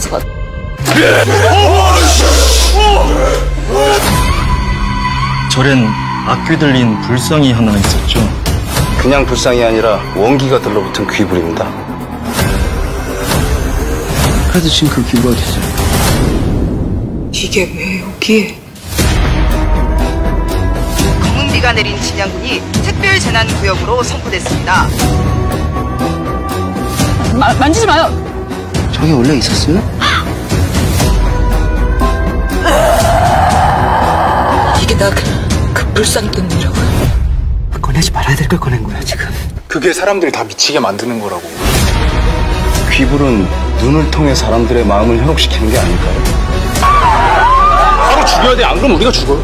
저. 절엔 악귀 들린 불상이 하나 있었죠. 그냥 불상이 아니라 원기가 들러붙은 귀불입니다. 찾으신 그 귀가 되죠. 이게 왜 여기? 검은 비가 내린 진양군이 특별 재난 구역으로 선포됐습니다. 마, 만지지 마요. 저게 원래 있었어요? 이게 나 그 불상 때문이라고요? 꺼내지 말아야 될 걸 꺼낸 거야 지금. 그게 사람들이 다 미치게 만드는 거라고. 귀불은 눈을 통해 사람들의 마음을 현혹시키는 게 아닐까요? 바로 죽여야 돼. 안 그러면 우리가 죽어요.